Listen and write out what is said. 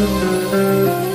Música